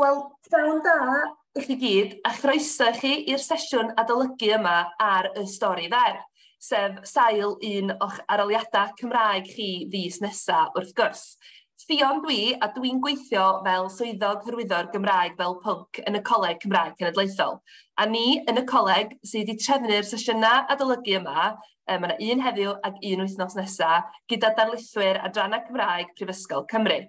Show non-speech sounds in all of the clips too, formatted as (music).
Wel, dawn da i chi gyd a chroeso chi i'r sesiwn adolygu yma ar y stori fer, sef sail un o'ch aroliadau Cymraeg chi fus nesa wrth gwrs. Fion dwi a dwi'n gweithio fel swyddog hyrwyddo'r Gymraeg fel pwnc yn y Coleg Cymraeg Cenedlaethol. A ni yn y coleg sydd wedi trefnu'r sesiynau adolygu yma E, mae yna un heddiw ac un wythnos nesaf gyda darlithwyr adrannau Cymraeg Prifysgol Cymru.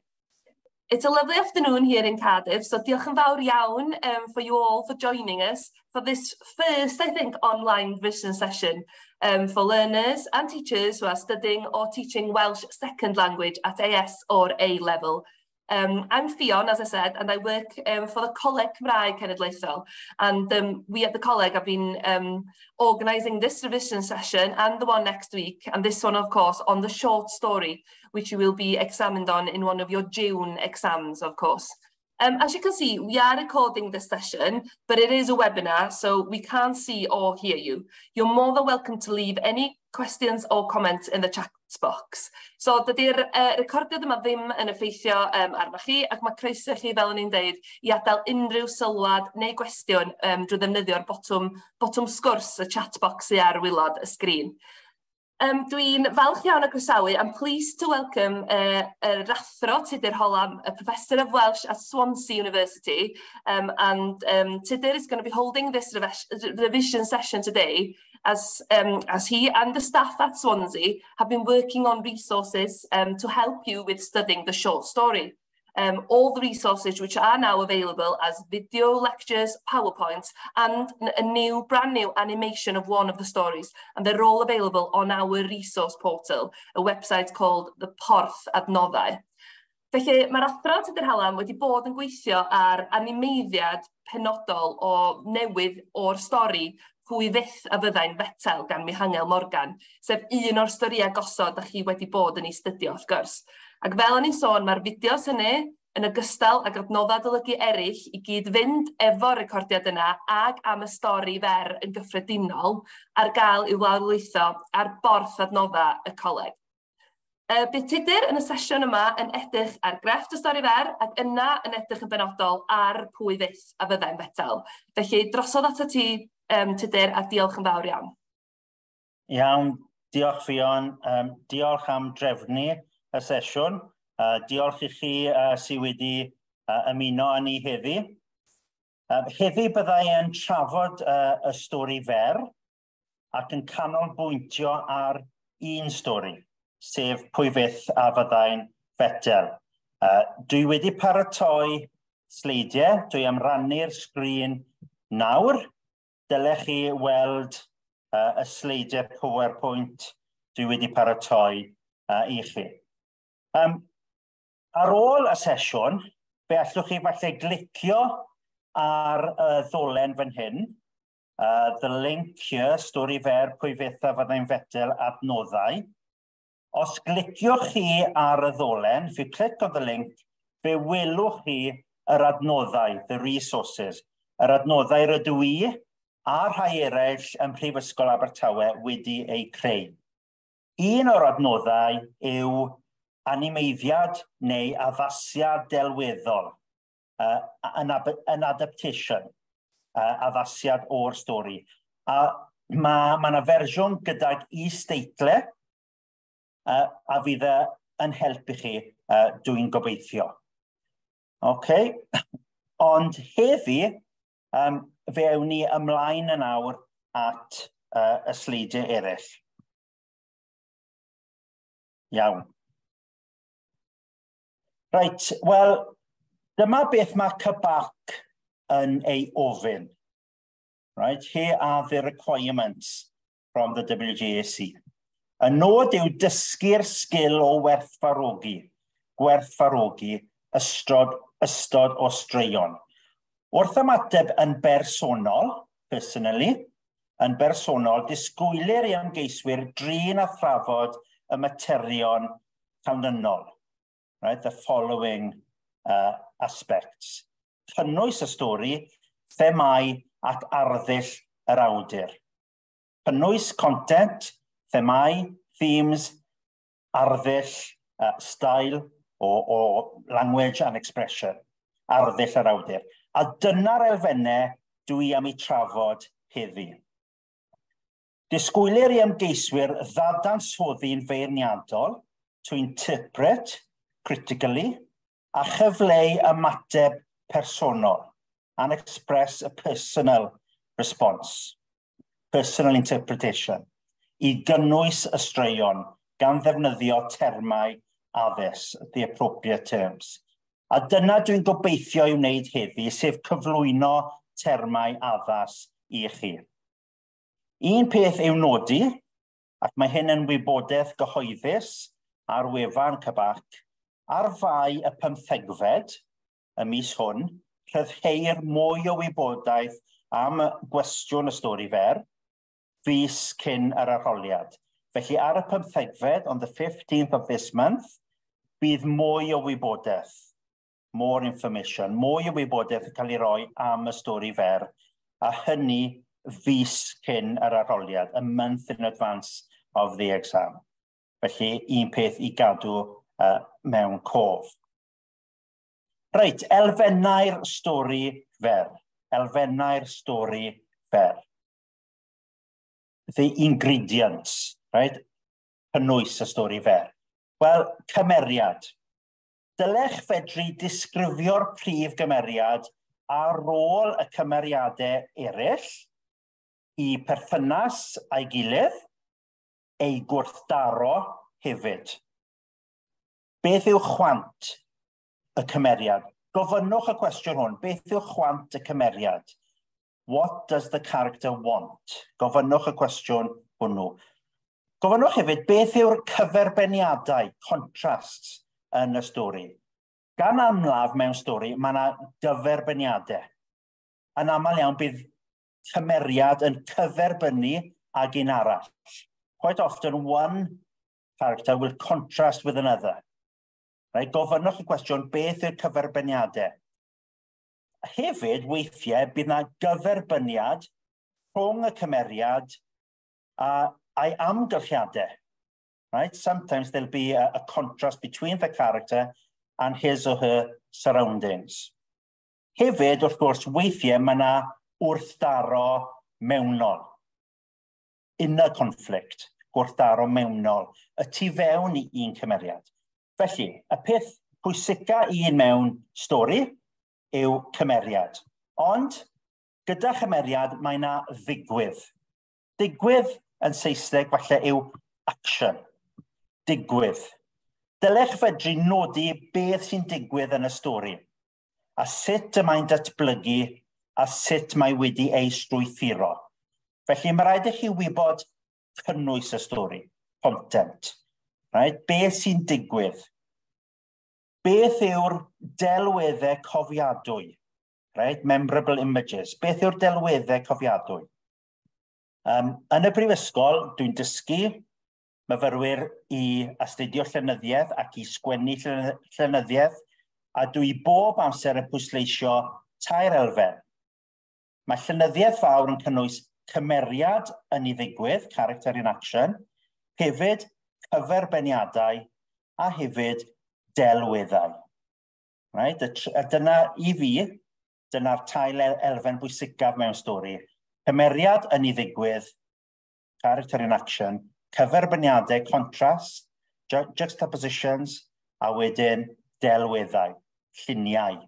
It's a lovely afternoon here in Cardiff, so diolch yn fawr iawn um, for you all for joining us for this first, I think, online vision session um, for learners and teachers who are studying or teaching Welsh second language at AS or A level. Um, I'm Fion, as I said, and I work um, for the Coleg Cymraeg Cenedlaethol. And um, we at the Coleg have been um, organising this revision session and the one next week, and this one, of course, on the short story, which you will be examined on in one of your June exams, of course. Um, as you can see, we are recording this session, but it is a webinar, so we can't see or hear you. You're more than welcome to leave any questions or comments in the chat box. So dydy'r uh, recordiad yma ddim yn effeithio um, arna chi, ac mae croeso chi, fel o'n i'n deud, i adael unrhyw sylwad neu gwestiwn um, drwy ddefnyddio'r botwm, botwm sgwrs y chat box sy ar wylod y sgrin. Um, Dwi'n falch iawn o groesawu. I'm pleased to welcome eh, uh, uh, Rathro Tudur Hollam, a Professor of Welsh at Swansea University. Um, and um, Tudur is going to be holding this revision session today as, um, as he and the staff at Swansea have been working on resources um, to help you with studying the short story um, all the resources which are now available as video lectures, PowerPoints, and a new, brand new animation of one of the stories. And they're all available on our resource portal, a website called The Porth Adnoddau. Felly mae'r athro Tudur Helen wedi bod yn gweithio ar animeiddiad penodol o newydd o'r stori pwy fyth a fyddai'n fetel gan Mihangel Morgan, sef un o'r storiau gosod a chi wedi bod yn ei studio, wrth gwrs. Ac fel o'n i'n sôn, mae'r fideos hynny yn ogystal ag adnoddau dylygu eraill i gyd fynd efo'r recordiad yna ag am y stori fer yn gyffredinol ar gael i'w lawrlwytho ar borth adnoddau y coleg. Y uh, bydd tudur yn y sesiwn yma yn edrych ar grefft y stori fer ac yna yn edrych yn benodol ar pwy fyth a fyddai'n fetal. Felly drosodd ato ti um, tudur a diolch yn fawr iawn. Iawn, diolch Fion. Um, diolch am drefnu y sesiwn. Uh, diolch i chi uh, sydd wedi uh, ymuno â ni heddi. Uh, heddi byddai yn trafod uh, y stori fer ac yn canolbwyntio ar un stori, sef pwy fydd a fyddai'n fetel. Uh, dwi wedi paratoi sleidiau, dwi am rannu'r sgrin nawr. Dylech chi weld uh, y sleidiau PowerPoint dwi wedi paratoi uh, i chi. Um, ar ôl y sesiwn, fe allwch chi falle glicio ar y ddolen fan hyn, uh, the link here, stori fer pwy fetha fyddai'n fetel adnoddau. Os gliciwch chi ar y ddolen, if you click on the link, fe welwch chi yr adnoddau, the resources, yr adnoddau rydw i a rhai eraill ym Mhrifysgol Abertawe wedi eu creu. Un o'r adnoddau yw animeiddiad neu addasiad delweddol uh, an, an adaptation, uh, addasiad o'r stori. A mae ma yna fersiwn gydag is-deitle uh, a fydd e yn helpu chi, uh, dwi'n gobeithio. Okay. Ond heddi, um, fe ewn ni ymlaen yn awr at uh, y sleidiau eraill. Iawn. Right, wel, dyma beth mae cybac yn ei ofyn. Right, here are the requirements from the WGAC. Y nod yw dysgu'r sgil o werthfarogi, gwerthfarogi ystod, ystod o straeon. Wrth ymateb yn bersonol, personally, yn bersonol, disgwylir i ymgeiswyr drin a thrafod y materion canlynol, right, the following uh, aspects. Cynnwys y stori, themau ac arddull yr awdur. Cynnwys content, themau, themes, arddull, uh, style o, o language and expression, arddull yr awdur. A dyna'r elfennau dwi am ei trafod heddi. Disgwylir i ymgeiswyr ddadansoddi'n feirniadol to interpret critically, a chyfleu ymateb personol and express a personal response, personal interpretation, i gynnwys ystraeon gan ddefnyddio termau addys, the appropriate terms. A dyna dwi'n gobeithio i wneud heddi, sef cyflwyno termau addas i chi. Un peth yw nodi, ac mae hyn yn wybodaeth gyhoeddus ar wefan cybac, Ar fai y pymthegfed, y mis hwn, rhyddheir mwy o wybodaeth am gwestiwn y stori fer, fus cyn yr arholiad. Felly ar y pymthegfed, on the 15th of this month, bydd mwy o wybodaeth, more information, mwy o wybodaeth yn cael ei roi am y stori fer, a hynny fus cyn yr arholiad, a month in advance of the exam. Felly, un peth i gadw uh, mewn cof. Reit, elfennau'r stori fer. Elfennau'r stori fer. The ingredients, right? Cynnwys y stori fer. Wel, cymeriad. Dylech fedru disgrifio'r prif gymeriad ar ôl y cymeriadau eraill i perthynas a'i gilydd, ei gwrthdaro hefyd. Beth yw chwant y cymeriad? Gofynnwch y cwestiwn hwn, beth yw chwant y cymeriad? What does the character want? Gofynnwch y cwestiwn hwnnw. Gofynnwch hefyd beth yw'r cyferbeniadau, contrasts yn y stori. Gan amlaf mewn stori, mae yna dyferbeniadau. Yn aml iawn bydd cymeriad yn cyferbynnu ag un arall. Quite often, one character will contrast with another. Right? Gofynnwch y cwestiwn beth yw'r cyferbyniadau. Hefyd, weithiau, bydd yna gyferbyniad rhwng y cymeriad a, a'i amgylchiadau. Right? Sometimes there'll be a, a contrast between the character and his or her surroundings. Hefyd, wrth gwrs, weithiau mae yna wrthdaro mewnol. Inner conflict, gwrthdaro mewnol, y tu fewn i un cymeriad. Felly, y peth pwysica un mewn stori yw cymeriad. Ond, gyda chymeriad, mae yna ddigwydd. Digwydd yn Saesneg falle yw action. Digwydd. Dylech fedru nodi beth sy'n digwydd yn y stori, a sut y mae'n datblygu a sut mae wedi ei strwythuro. Felly mae rhaid i chi wybod cynnwys y stori, content. Right? Beth sy'n digwydd? Beth yw'r delweddau cofiadwy? Right? Memorable images. Beth yw'r delweddau cofiadwy? Um, yn y brifysgol, dwi'n dysgu myfyrwyr i astudio llenyddiaeth ac i sgwennu llenyddiaeth, a dwi bob amser yn pwysleisio tair elfen. Mae llenyddiaeth fawr yn cynnwys cymeriad yn ei ddigwydd, character in action, hefyd hyferbeniadau a hefyd delweddau. Right? A dyna i fi, dyna'r tail elfen bwysicaf mewn stori. Cymeriad yn ei ddigwydd, character in action, cyferbyniadau, contrast, ju juxtapositions, a wedyn delweddau, lluniau,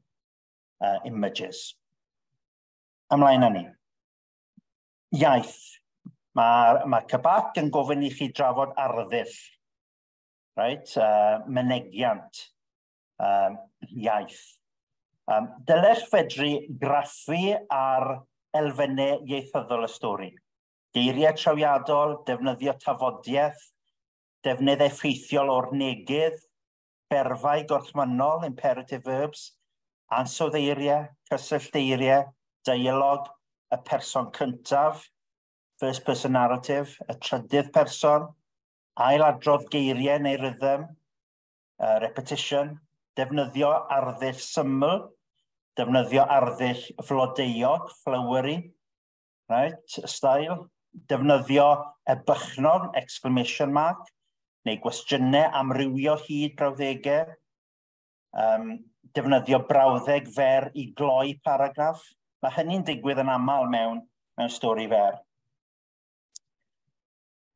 uh, images. Ymlaen â ni. Iaith. Mae ma Cybac yn gofyn i chi drafod arddull right? Uh, mynegiant um, iaith. Um, dylech fedru graffu ar elfennau ieithyddol y stori. Geiriau trawiadol, defnyddio tafodiaeth, defnydd effeithiol o'r negydd, berfau gorthmynol, imperative verbs, ansoddeiriau, cysyllteiriau, dialog, y person cyntaf, first person narrative, y trydydd person, ailadrodd geiriau neu rhythm, uh, repetition, defnyddio arddull syml, defnyddio arddull flodeuog, flowery, right, style, defnyddio ebychnog, exclamation mark, neu gwestiynau amrywio hyd brawddegau, um, defnyddio brawddeg fer i gloi paragraff. Mae hynny'n digwydd yn aml mewn, mewn stori fer.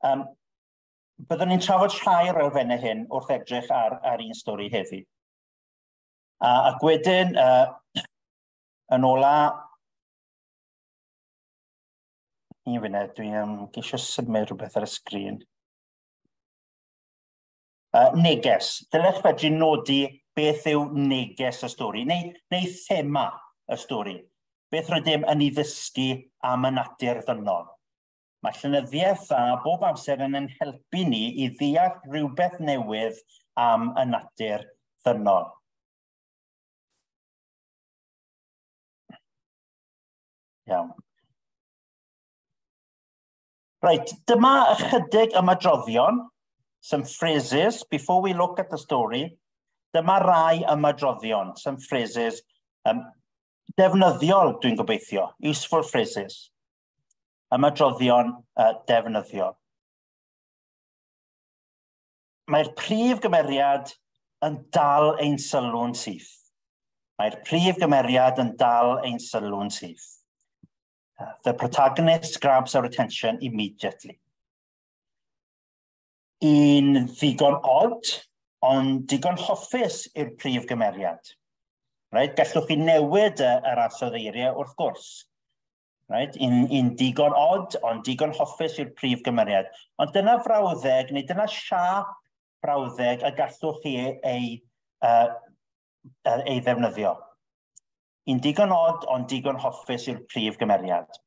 Um, byddwn ni'n trafod rhai o'r elfennau hyn wrth edrych ar, ar un stori heddi. A, a gwedyn, uh, yn ola, un fyna, dwi'n um, geisio symud rhywbeth ar y sgrin. Uh, neges. Dylech fedru nodi beth yw neges y stori, neu, neu thema y stori. Beth rydym yn ei ddysgu am y natur ddynol. Mae llenyddiaeth dda bob amser yn yn helpu ni i ddeall rhywbeth newydd am y natur ddynol. Iawn. Right, dyma ychydig ymadroddion, some phrases, before we look at the story, dyma rai ymadroddion, some phrases, um, defnyddiol dwi'n gobeithio, useful phrases ymadroddion uh, defnyddio. Mae'r prif gymeriad yn dal ein sylw'n syth. Mae'r prif gymeriad yn dal ein sylw'n syth. The protagonist grabs our attention immediately. Un ddigon odd, ond digon hoffus i'r prif gymeriad. Right? Gallwch chi newid yr asodd eiriau wrth gwrs, right? un, un digon od, ond digon hoffus i'r prif gymeriad. Ond dyna frawddeg, neu dyna siap frawddeg y gallwch chi ei, uh, ei ddefnyddio. Un digon od, ond digon hoffus i'r prif gymeriad.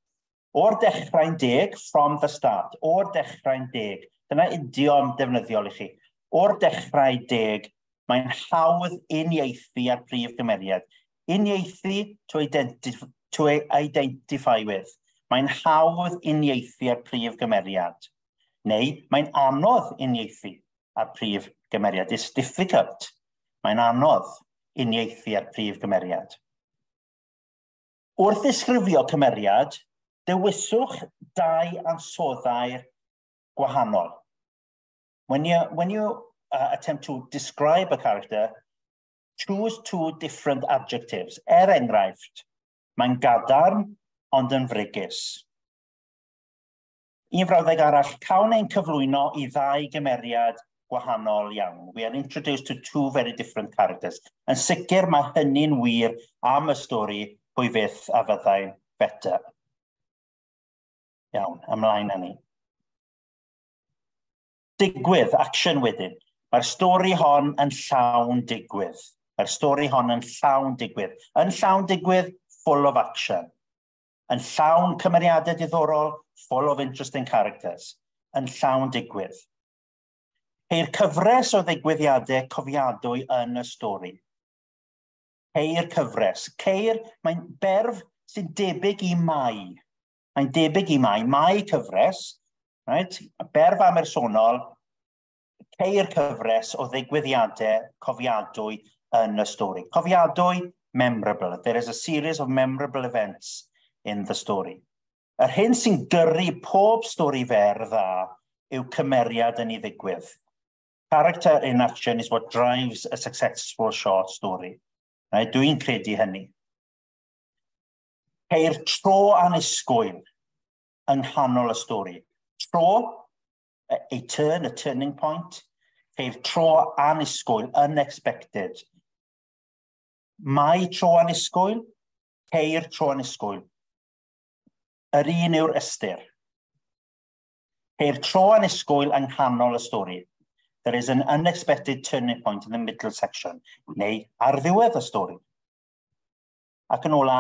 O'r dechrau'n deg, from the start, o'r dechrau'n deg, dyna idiom defnyddiol i chi. O'r dechrau deg, mae'n hawdd uniaethu a'r prif gymeriad. Uniaethu to identify to identify with. Mae'n hawdd uniaethu ar prif gymeriad, neu mae'n anodd uniaethu ar prif gymeriad. It's difficult. Mae'n anodd uniaethu ar prif gymeriad. Wrth ddisgrifio cymeriad, dewiswch dau ansoddau gwahanol. When you, when you uh, attempt to describe a character, choose two different adjectives. Er enghraifft, Mae'n gadarn, ond yn frigus. Un frawddeg arall, cawn ein cyflwyno i ddau gymeriad gwahanol iawn. We are introduced to two very different characters. Yn sicr mae hynny'n wir am y stori pwy fydd a fyddai'n feta. Iawn, ymlaen â ni. Digwydd, action wedyn. Mae'r stori hon yn llawn digwydd. Mae'r stori hon yn llawn digwydd. Yn llawn digwydd, full of action, yn llawn cymeriadau diddorol, full of interesting characters, yn llawn digwydd. Ceir cyfres o ddigwyddiadau cofiadwy yn y stori. Ceir cyfres. Ceir, mae'n berf sy'n debyg i mai. Mae'n debyg i mai. Mai cyfres, right? berf amersonol, ceir cyfres o ddigwyddiadau cofiadwy yn y stori. Cofiadwy memorable. There is a series of memorable events in the story. Yr hyn sy'n gyrru pob stori fer dda yw cymeriad yn ei ddigwydd. Character in action is what drives a successful short story. Right? Dwi'n credu hynny. Ceir tro anusgwyl yng nghanol y stori. Tro, a, a turn, a turning point. Ceir tro anusgwyl, unexpected – Mae tro anusgwyl, ceir tro anusgwyl. Yr un yw'r ystyr. Ceir tro anusgwyl yng nghanol y stori. There is an unexpected turning point in the middle section, neu ar ddiwedd y stori. Ac yn ola,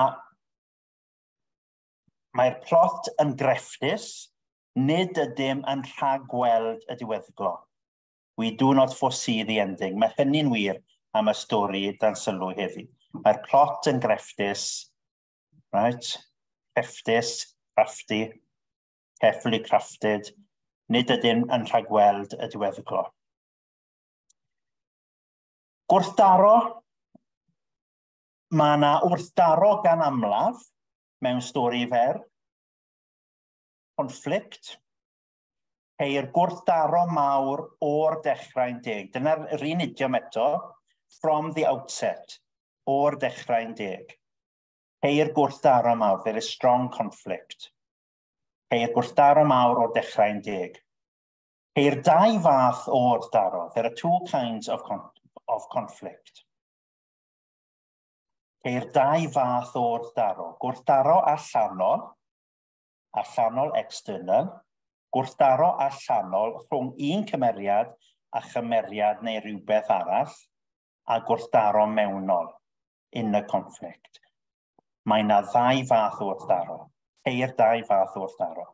mae'r plot yn grefftus, nid ydym yn rhagweld y diweddglo. We do not foresee the ending. Mae hynny'n wir am y stori dan sylw heddi. Mae'r plot yn grefftus, right? Grefftus, crafty, carefully crafted, nid ydym yn rhagweld y diweddglo. Gwrthdaro, mae yna wrthdaro gan amlaf mewn stori fer, conflict, ceir gwrthdaro mawr o'r dechrau'n deg. Dyna'r un idiom eto, from the outset, o'r dechrau'n deg. Ceir gwrthdaro mawr, there is strong conflict. Ceir gwrthdaro mawr o'r dechrau'n deg. Ceir dau fath o wrthdaro, there are two kinds of, con of conflict. Ceir dau fath o wrthdaro, gwrthdaro allanol, allanol external, gwrthdaro allanol rhwng un cymeriad a chymeriad neu rhywbeth arall, a gwrthdaro mewnol yn y conflict. Mae yna ddau fath o wrthdaro, ceir ddau fath o wrthdaro.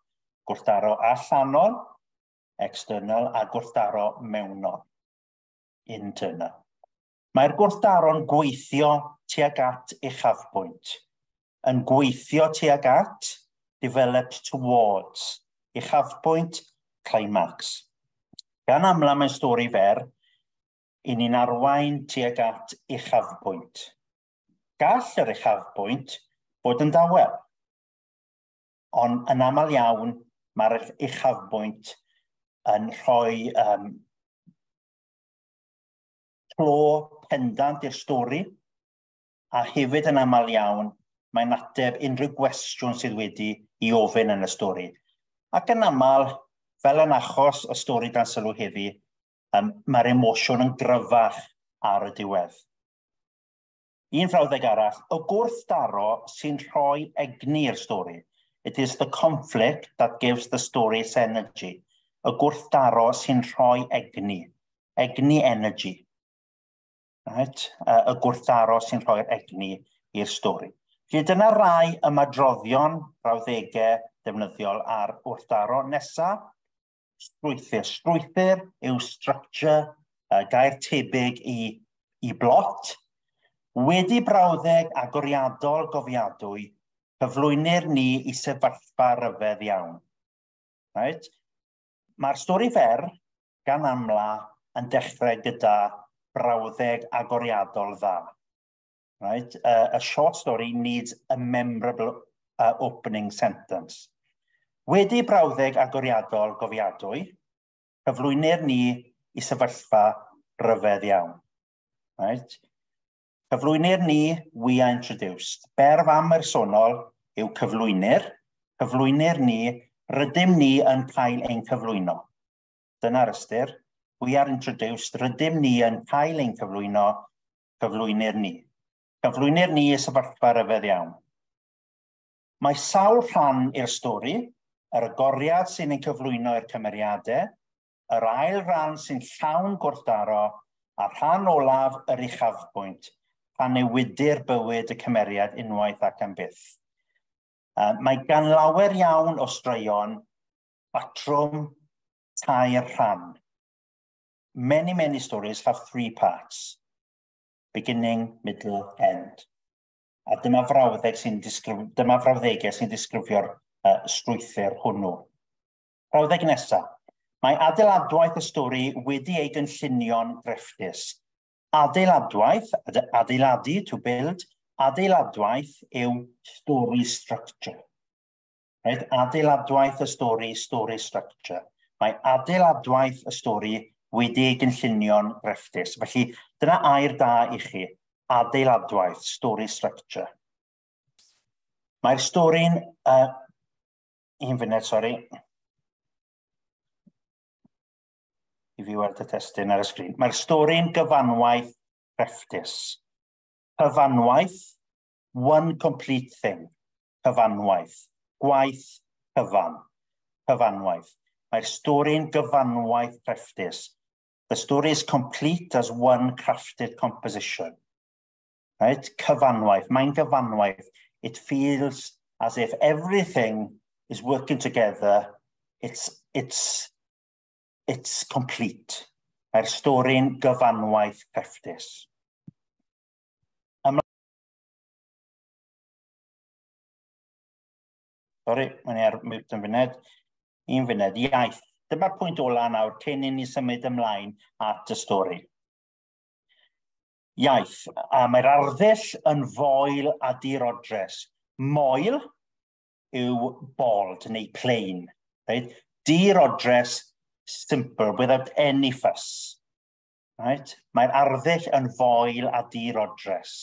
Gwrthdaro allanol, external, a gwrthdaro mewnol, internal. Mae'r gwrthdaro'n gweithio tuag at uchafbwynt, yn gweithio tuag at developed towards, uchafbwynt climax. Gan amla mae'n stori fer, i ni'n arwain tuag at uchafbwynt. Gall yr uchafbwynt bod yn dawel, ond yn aml iawn mae'r uchafbwynt yn rhoi um, clo pendant i'r stori, a hefyd yn aml iawn mae'n ateb unrhyw gwestiwn sydd wedi i ofyn yn y stori. Ac yn aml, fel yn achos y stori dan sylw heddi, um, mae'r emosiwn yn gryfach ar y diwedd. Un frawddeg arall, y gwrthdaro sy'n rhoi egni i'r stori. It is the conflict that gives the story its energy. Y gwrthdaro sy'n rhoi egni. Egni energy. Right? Y gwrthdaro sy'n rhoi egni i'r stori. Felly dyna rai ymadroddion brawddegau defnyddiol ar wrthdaro nesaf strwythyr. Strwythyr yw structure, uh, gair tebyg i, i blot. Wedi brawddeg a goriadol gofiadwy, cyflwynir ni i sefyllfa ryfedd iawn. Right? Mae'r stori fer gan amla yn dechrau gyda brawddeg agoriadol dda. Right? Uh, a short story needs a memorable uh, opening sentence. Wedi brawddeg agoriadol gofiadwy, cyflwynir ni i sefyllfa ryfedd iawn. Right? Cyflwynir ni, we are introduced. Berf amersonol yw cyflwynir. Cyflwynir ni, rydym ni yn cael ein cyflwyno. Dyna'r ystyr. We are introduced, rydym ni yn cael ein cyflwyno, cyflwynir ni. Cyflwynir ni y sefyllfa ryfedd iawn. Mae sawl rhan i'r stori, yr agoriad sy'n ei cyflwyno i'r cymeriadau, yr ail rhan sy'n llawn gwrthdaro a rhan olaf yr uchafbwynt pan newidir bywyd y cymeriad unwaith ac am byth. Uh, mae gan lawer iawn o straeon batrwm tair rhan. Many, many stories have three parts. Beginning, middle, end. A dyma frawddeg sy'n disgrif... dyma frawddegau sy'n disgrifio'r uh, strwythyr hwnnw. Prawddeg nesaf, mae adeiladwaith y stori wedi ei gynllunio'n grefftus. Adeiladwaith, adeiladu to build, adeiladwaith yw story structure. Right? Adeiladwaith y stori, story structure. Mae adeiladwaith y stori wedi ei gynllunio'n grefftus. Felly, dyna air da i chi. Adeiladwaith, story structure. Mae'r stori'n uh, un funud, sori. I fi weld y testyn ar y sgrin. Mae'r stori'n gyfanwaith crefftus. Cyfanwaith, one complete thing. Cyfanwaith. Gwaith, cyfan. Cyfanwaith. Mae'r stori'n gyfanwaith crefftus. The story is complete as one crafted composition. Right? Cyfanwaith. Mae'n gyfanwaith. It feels as if everything is working together. It's, it's, it's complete. Mae'r stori'n gyfanwaith crefftus. Sorry, mae'n ar mute yn funed. Un funed, iaith. Dyma'r pwynt ola nawr, cyn i ni symud ymlaen at y stori. Iaith, a mae'r arddull yn foel a dirodres. Moel yw bald neu plain. Right? Di-rodres simple, without any fuss. Right? Mae'r arddull yn foel a di-rodres.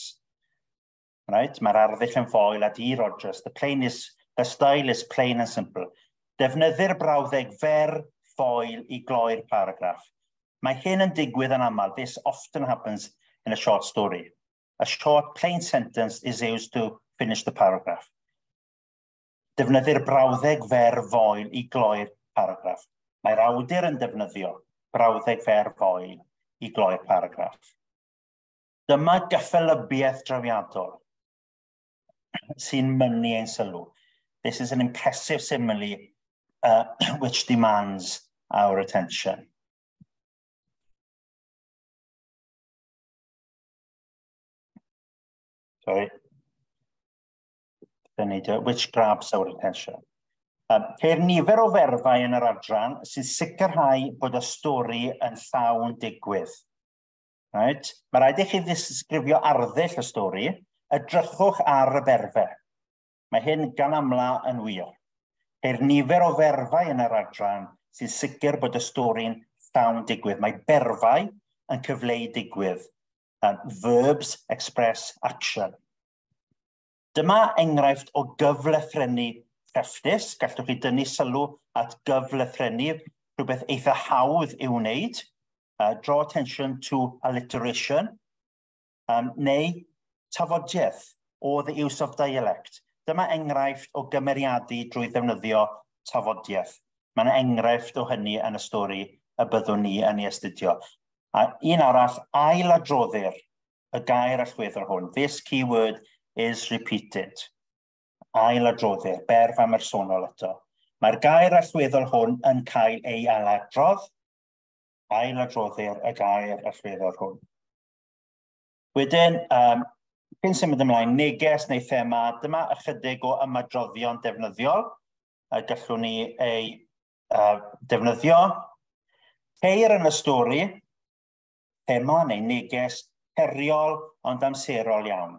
Right? Mae'r arddull yn foel a di-rodres. The, plain is, the style is plain and simple. Defnyddir brawddeg fer foel i gloi'r paragraff. Mae hyn yn digwydd yn aml. This often happens in a short story. A short, plain sentence is used to finish the paragraph. Defnyddir brawddeg fer foel i gloi'r paragraff. Mae'r awdur yn defnyddio brawddeg fer foel i gloi'r paragraff. Dyma gyffelybiaeth drafiadol sy'n mynnu ein sylw. This is an impressive simile uh, (clears throat) which demands our attention. Sorry. Beneidio, which grabs our attention. Uh, Ceir nifer o ferfau yn yr adran sy'n sicrhau bod y stori yn llawn digwydd. Right? Mae rhaid i chi ddisgrifio arddull y stori, edrychwch ar y berfau. Mae hyn gan amla yn wir. Ceir nifer o ferfau yn yr adran sy'n sicr bod y stori'n llawn digwydd. Mae berfau yn cyfleu digwydd. Um, verbs express action. Dyma enghraifft o gyflethrennu crefftus. Gallwch chi dynnu sylw at gyflethrennu, rhywbeth eitha hawdd i'w wneud. Uh, draw attention to alliteration. Um, neu tafodiaeth or the use of dialect. Dyma enghraifft o gymeriadu drwy ddefnyddio tafodiaeth. Mae yna enghraifft o hynny yn y stori y byddwn ni yn ei astudio. A un arall, ailadroddir y gair allweddol hwn, this keyword is repeated. Ail adroddir, berf amersonol eto. Mae'r gair allweddol hwn yn cael ei aladrodd. Ail adroddir y gair allweddol hwn. Wedyn, um, cyn symud ymlaen, neges neu thema, dyma ychydig o ymadroddion defnyddiol. A gallwn ni ei uh, defnyddio. Ceir yn y stori, thema neu neges heriol ond amserol iawn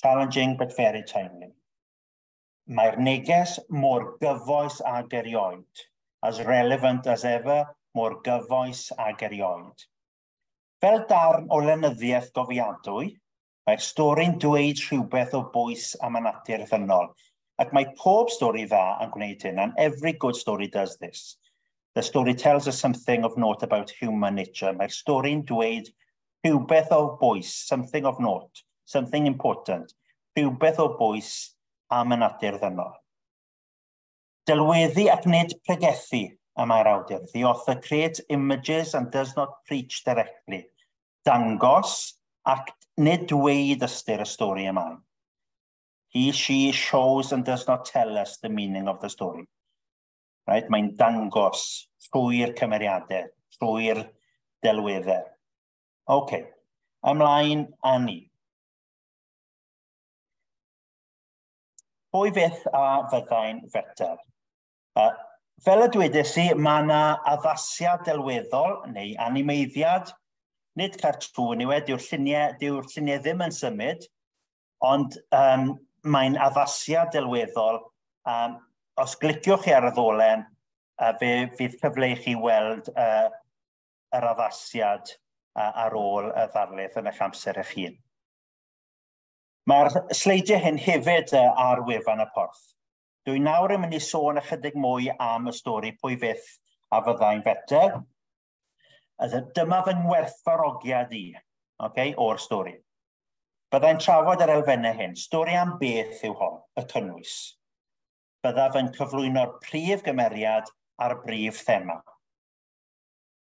challenging but very timely. Mae'r neges mor gyfoes ag erioed, as relevant as ever, mor gyfoes ag erioed. Fel darn o lenyddiaeth gofiadwy, mae'r stori'n dweud rhywbeth o bwys am y natur ddynol, ac mae pob stori dda yn gwneud hyn, and every good story does this. The story tells us something of note about human nature. Mae'r stori'n dweud rhywbeth o bwys, something of note, something important, rhywbeth o bwys am y natur ddynol. Dylweddu ac nid pregethu am yr awdur. The author creates images and does not preach directly. Dangos ac nid dweud ystyr y stori yma. He, she shows and does not tell us the meaning of the story. Right? Mae'n dangos trwy'r cymeriadau, trwy'r delweddau. OK. Ymlaen â ni. pwy fydd a fyddai'n feter. Uh, fel y dwedais i, mae yna addasiad delweddol neu animeiddiad, nid cartŵn yw e, dyw'r lluniau, dyw'r lluniau ddim yn symud, ond um, mae'n addasiad delweddol. Um, os gliciwch chi ar y ddolen, uh, fe, fydd cyfle i chi weld uh, yr addasiad uh, ar ôl y ddarlith yn eich amser eich hun. Mae'r sleidiau hyn hefyd ar wefan y porth. Dwi nawr yn mynd i sôn ychydig mwy am y stori pwy fydd a fyddai'n feter. Dyma fy ngwerthfarogiad i okay, o'r stori. Byddai'n trafod yr elfennau hyn. Stori am beth yw hon, y cynnwys. Byddaf yn cyflwyno'r prif gymeriad a'r brif thema.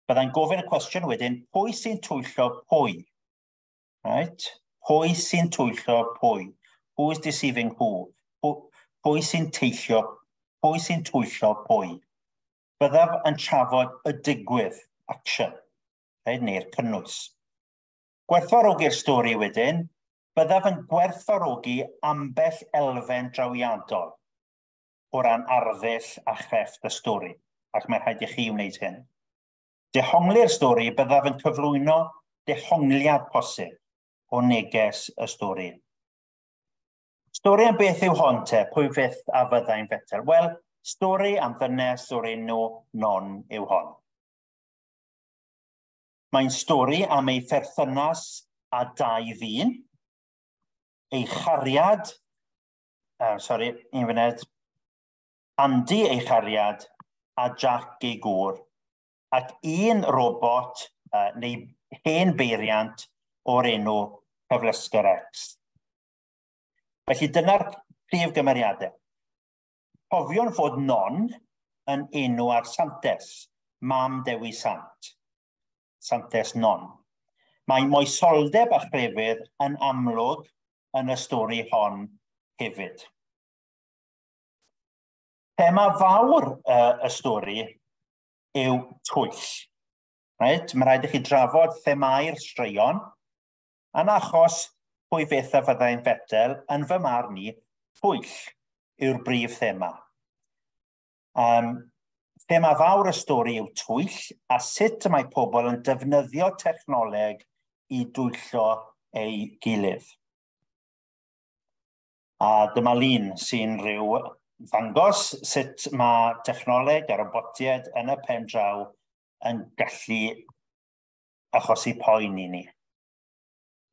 Byddai'n gofyn y cwestiwn wedyn, pwy sy'n twyllo pwy? Right? Pwy sy'n twyllo pwy? Who's deceiving who? Pwy sy'n teithio? Pwy sy'n twyllo pwy? Byddaf yn trafod y digwydd, action, right, neu'r cynnwys. Gwerthfarogi'r stori wedyn, byddaf yn gwerthfarogi ambell elfen drawiadol o ran arddull a chrefft y stori, ac mae'n rhaid i chi wneud hyn. Dehongli'r stori byddaf yn cyflwyno dehongliad posib, o neges y stori. Stori am beth yw hon te, pwy fydd a fyddai'n fetel? Wel, stori am ddynes o'r enw non yw hon. Mae'n stori am ei pherthynas a dau ddyn, ei chariad, uh, sorry, un funed, Andy ei chariad a Jack ei gŵr, ac un robot uh, neu hen beiriant o'r enw cyflysgor X. Felly dyna'r prif gymeriadau. Cofion fod non yn enw ar Santes, mam Dewi Sant, Santes non. Mae moesoldeb a chrefydd yn amlwg yn y stori hon hefyd. Thema fawr uh, y stori yw twyll. Right? Mae rhaid i chi drafod themau'r straeon, Yn achos pwy fetha fyddai'n fetel, yn fy marn i, pwyll yw'r brif thema. Um, thema fawr y stori yw twyll a sut mae pobl yn defnyddio technoleg i dwyllo ei gilydd. A dyma lun sy'n rhyw ddangos sut mae technoleg a robotied yn y pen draw yn gallu achosi poen i ni.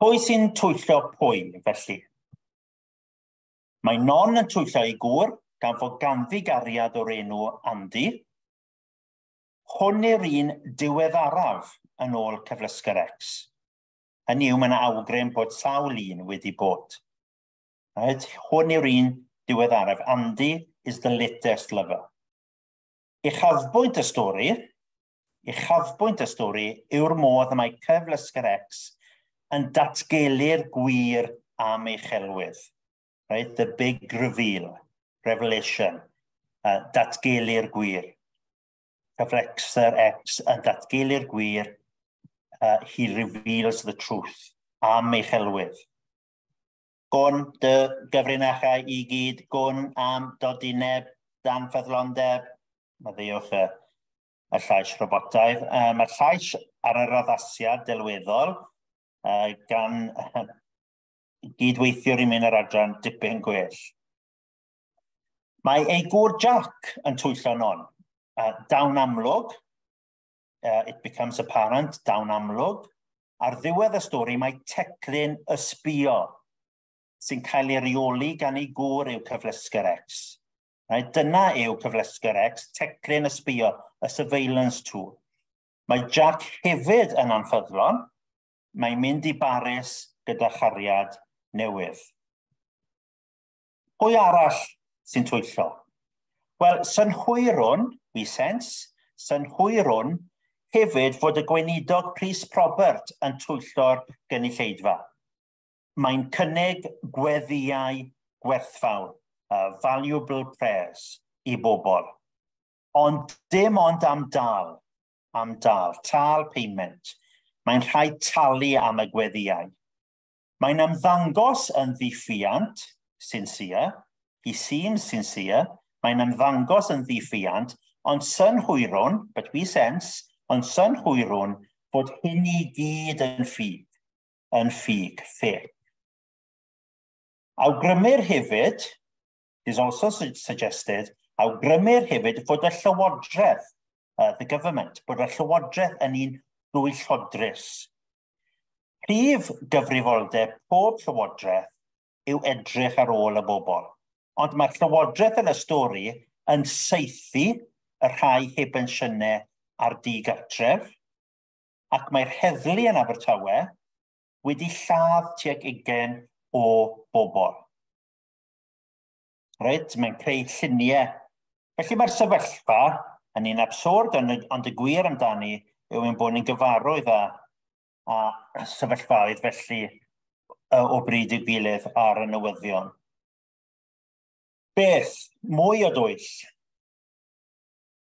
Pwy sy'n twyllo pwy felly? Mae non yn twyllo ei gŵr, gan fod ganddi gariad o'r enw Andy. Hwn yw'r un diweddaraf yn ôl cyflysgar X. Hynny yw, mae yna awgrym bod sawl un wedi bod. Right? Hwn yw'r un diweddaraf. Andy is the latest lover. Uchafbwynt y stori, uchafbwynt y stori yw'r modd y mae cyflysgar X yn datgelu'r gwir am ei chelwydd. Right? The big reveal, revelation, uh, datgelu'r gwir. Cyfrexter X yn datgelu'r gwir, uh, he reveals the truth am ei chelwydd. Gwn dy gyfrinachau i gyd, gwn am dodineb, dan ffyddlondeb, mae ddiwch y, y llais robotaidd. Uh, mae'r llais ar yr addasiad delweddol, uh, gan uh, gydweithiwr i mynd yr adran dipyn gwell. Mae ei gŵr Jack yn twyllo'n on. Uh, dawn amlwg, uh, it becomes apparent, dawn amlwg. Ar ddiwedd y stori mae teclyn ysbio sy'n cael ei reoli gan ei gŵr yw cyflesgar X. Right? Dyna yw cyflesgar X, teclyn ysbio, y surveillance tool. Mae Jack hefyd yn anffyddlon, mae'n mynd i Baris gyda chariad newydd. Pwy arall sy'n twyllo? Wel, synhwyrwn, we sense, synhwyrwn hefyd fod y gweinidog Pris Probert yn twyllo'r gynulleidfa. Mae'n cynnig gweddiau gwerthfawr, uh, valuable prayers, i bobl. Ond dim ond am dal, am dal, tal payment. Mae'n rhaid talu am y gweddiau. Mae'n ymddangos yn ddiffiant, sincere, he seems sincere, mae'n ymddangos yn ddiffiant, ond synhwyrwn, but we sense, ond synhwyrwn bod hyn i gyd yn ffug, yn ffug, fake. Awgrymir hefyd, is also suggested, awgrymir hefyd fod y Llywodraeth, uh, the government, bod y Llywodraeth yn un ddwy llodrus. Prif gyfrifoldeb pob llywodraeth yw edrych ar ôl y bobl, ond mae'r llywodraeth yn y stori yn seithi y rhai heb yn siynau ar digartref, ac mae'r heddlu yn Abertawe wedi lladd tuag ugen o bobl. Reit, mae'n creu lluniau. Felly mae'r sefyllfa yn un absurd, ond y gwir amdani yw ein bod ni'n gyfarwydd â, â sefyllfaoedd felly o bryd i gilydd ar y newyddion. Beth, mwy o dwyll.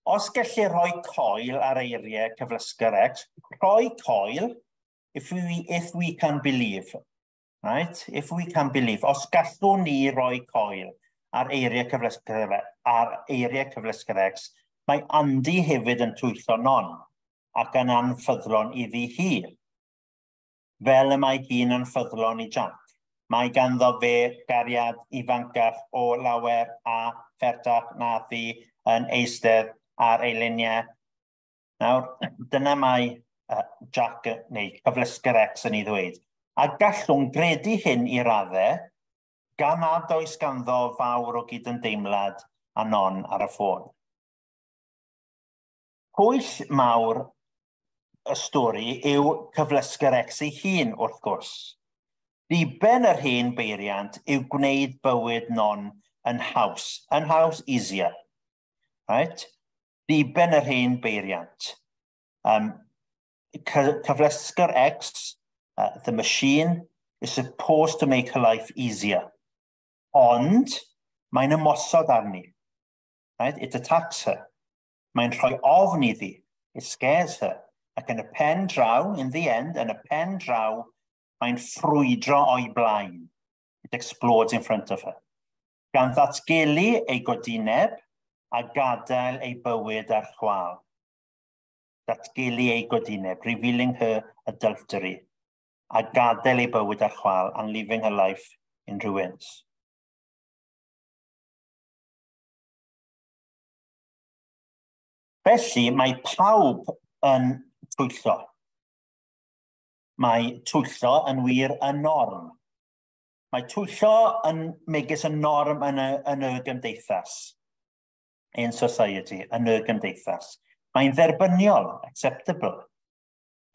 Os gallu rhoi coel ar eiriau cyflysgar X, rhoi coel if we, if we can believe. Right? If we can believe. Os gallwn ni roi coel ar eiriau cyflysgar, ar eiriau cyflysgar X, mae Andy hefyd yn twyllo non ac yn anffyddlon iddi hi. Fel y mae hi'n anffyddlon i Jack. Mae ganddo fe gariad ifancach o lawer a phertach na thi yn eistedd ar ei luniau. Nawr, dyna mae uh, Jack neu cyflysgar X yn ei ddweud. A gallwn gredu hyn i raddau, gan nad oes ganddo fawr o gydymdeimlad a non ar y ffôn. Pwyll mawr y stori yw cyflysgar ex ei hun, wrth gwrs. Diben yr hen beiriant yw gwneud bywyd non yn haws, yn haws easier. Right? Diben yr hen beiriant. Um, cyflysgar X, uh, the machine, is supposed to make her life easier. Ond, mae'n ymosod arni. Right? It attacks her. Mae'n rhoi ofn iddi. It scares her. Ac yn y pen draw, in the end, yn y pen draw, mae'n ffrwydro o'i blaen. It explodes in front of her. Gan ddatgelu ei godineb a gadael ei bywyd ar chwal. Datgelu ei godineb, revealing her adultery, a gadael ei bywyd ar chwal and leaving her life in ruins. Felly mae pawb yn twyllo. Mae twyllo yn wir y norm. Mae twyllo yn megis y norm yn y, yn y gymdeithas, in society, yn y gymdeithas. Mae'n dderbyniol, acceptable.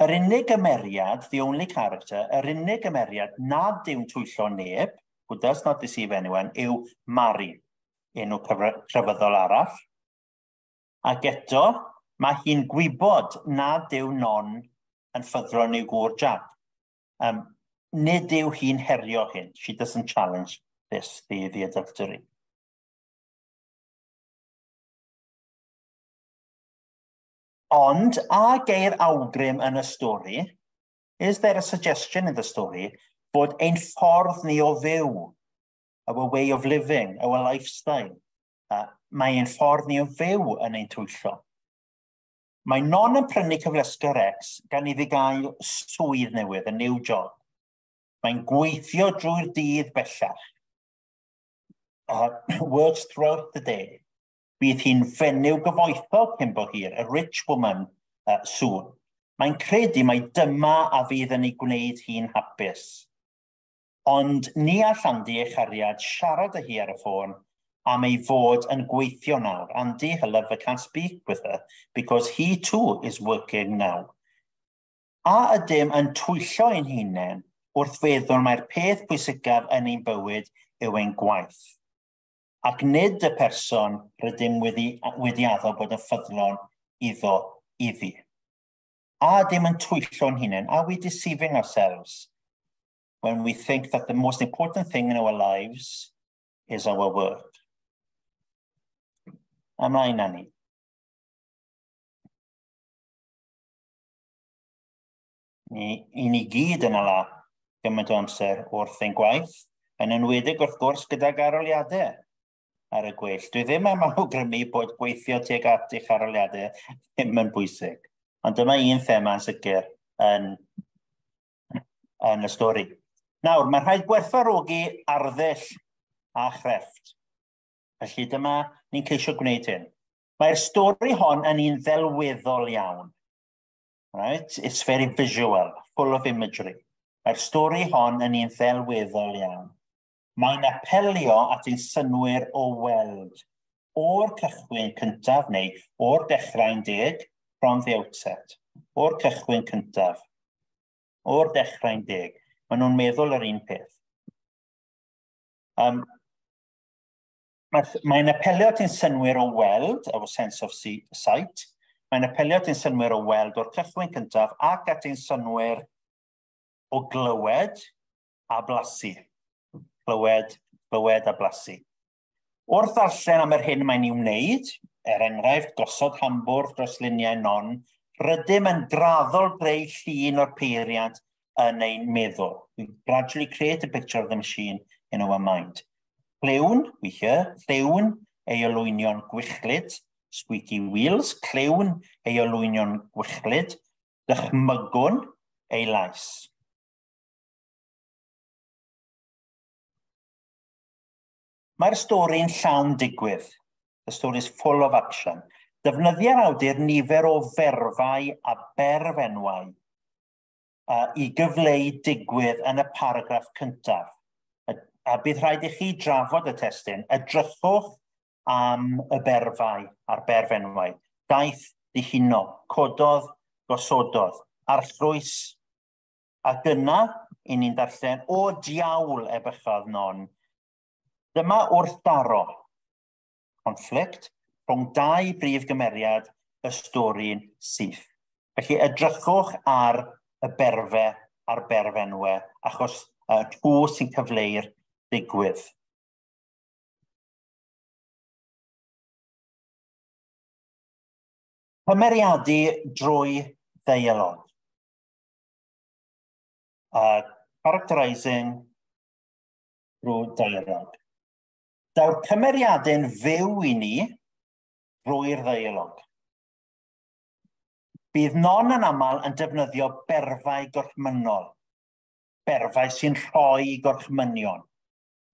Yr unig ymeriad, the only character, yr unig ymeriad nad yw'n twyllo neb, who does not deceive anyone, yw Mari, enw cyfryddol arall. Ac eto, mae hi'n gwybod nad yw non yn ffyddlon i'w gŵr Jack. Um, nid yw hi'n herio hyn. She doesn't challenge this, the, the adultery. Ond, a geir awgrym yn y stori, is there a suggestion in the story bod ein ffordd ni o fyw, our way of living, our lifestyle, uh, mae ein ffordd ni o fyw yn ein twyllo. Mae non yn prynu cyfleuster X gan iddi gael swydd newydd, y new job. Mae'n gweithio drwy'r dydd bellach. Uh, (clears throat) works throughout the day. Bydd hi'n fenyw gyfoethog cyn bo hir, a rich woman uh, soon. Mae'n credu mai dyma a fydd yn ei gwneud hi'n hapus. Ond ni a Llandi eich ariad siarad â hi ar y ffôn am ei fod yn gweithio nawr. Andy, her lover can't speak with her because he too is working now. A ydym yn twyllo ein hunain wrth feddwl mae'r peth pwysicaf yn ein bywyd yw ein gwaith. Ac nid y person rydym wedi, wedi addo bod yn ffyddlon iddo iddi. A dim yn twyllo'n hunain, are we deceiving ourselves when we think that the most important thing in our lives is our work? ymlaen â ni. Ni, i ni gyd yn ala gymaint o amser wrth ein gwaith, yn enwedig wrth gwrs gyda'r aroliadau ar y gwell. Dwi ddim am awgrymu bod gweithio tuag at eich aroliadau ddim yn bwysig. Ond dyma un thema yn sicr yn, yn y stori. Nawr, mae rhaid gwerthfarogi arddull a chrefft. Felly dyma ni'n ceisio gwneud hyn. Mae'r stori hon yn un ddelweddol iawn. Right? It's very visual, full of imagery. Mae'r stori hon yn un ddelweddol iawn. Mae'n apelio at ein synwyr o weld o'r cychwyn cyntaf neu o'r dechrau'n deg from the outset. O'r cychwyn cyntaf. O'r dechrau'n deg. Maen nhw'n meddwl yr un peth. Um, Mae'n apelio at ein synwyr o weld, o sense of sight, mae'n apelio at ein synwyr o weld o'r cychwyn cyntaf ac at ein synwyr o glywed a blasu. Glywed, glywed a blasu. Wrth ddarllen am yr hyn mae'n ei wneud, er enghraifft gosod hambwrdd dros luniau non, rydym yn graddol greu llun o'r peiriant yn ein meddwl. We gradually create a picture of the machine in our mind clewn, weithiau, clewn ei olwynion gwychlyd, squeaky wheels, clewn ei olwynion gwychlyd, dychmygwn ei lais. Mae'r stori'n llawn digwydd. The story is full of action. Defnyddio'r awdur nifer o ferfau a berfenwau uh, i gyfleu digwydd yn y paragraff cyntaf a bydd rhaid i chi drafod y testyn, edrychwch am y berfau a'r berfenwau. Daeth ddihuno, cododd, gosododd, arllwys. A dyna, i ni'n darllen, o diawl ebychodd non. Dyma wrth daro. Conflict rhwng dau brif gymeriad y stori'n syth. Felly edrychwch ar y berfe a'r berfenwau achos uh, tŵ sy'n cyfleu'r digwydd. Cymeriadu drwy ddeialog. Uh, characterising drwy dialog. Daw'r cymeriadau'n fyw i ni drwy'r ddeialog. Bydd non yn aml yn defnyddio berfau gorchmynol, berfau sy'n rhoi gorchmynion